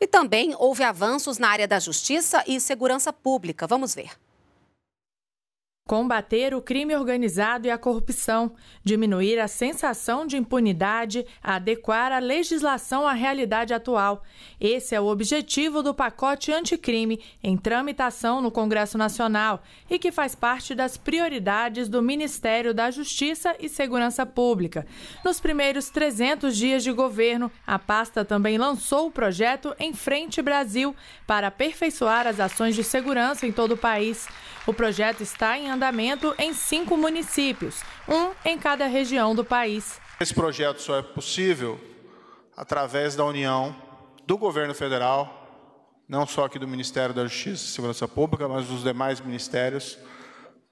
E também houve avanços na área da justiça e segurança pública. Vamos ver. Combater o crime organizado e a corrupção, diminuir a sensação de impunidade, adequar a legislação à realidade atual. Esse é o objetivo do pacote anticrime em tramitação no Congresso Nacional e que faz parte das prioridades do Ministério da Justiça e Segurança Pública. Nos primeiros 300 dias de governo, a pasta também lançou o projeto Em Frente Brasil para aperfeiçoar as ações de segurança em todo o país. O projeto está em andamento em cinco municípios, um em cada região do país. Esse projeto só é possível através da união do governo federal, não só aqui do Ministério da Justiça e Segurança Pública, mas dos demais ministérios,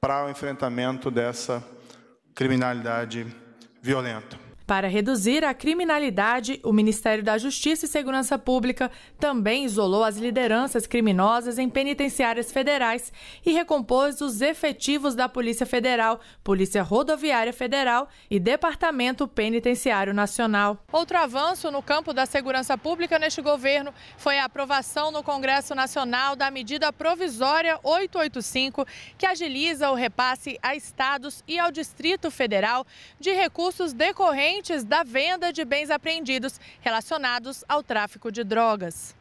para o enfrentamento dessa criminalidade violenta. Para reduzir a criminalidade, o Ministério da Justiça e Segurança Pública também isolou as lideranças criminosas em penitenciárias federais e recompôs os efetivos da Polícia Federal, Polícia Rodoviária Federal e Departamento Penitenciário Nacional. Outro avanço no campo da segurança pública neste governo foi a aprovação no Congresso Nacional da medida provisória 885, que agiliza o repasse a estados e ao Distrito Federal de recursos decorrentes da venda de bens apreendidos relacionados ao tráfico de drogas.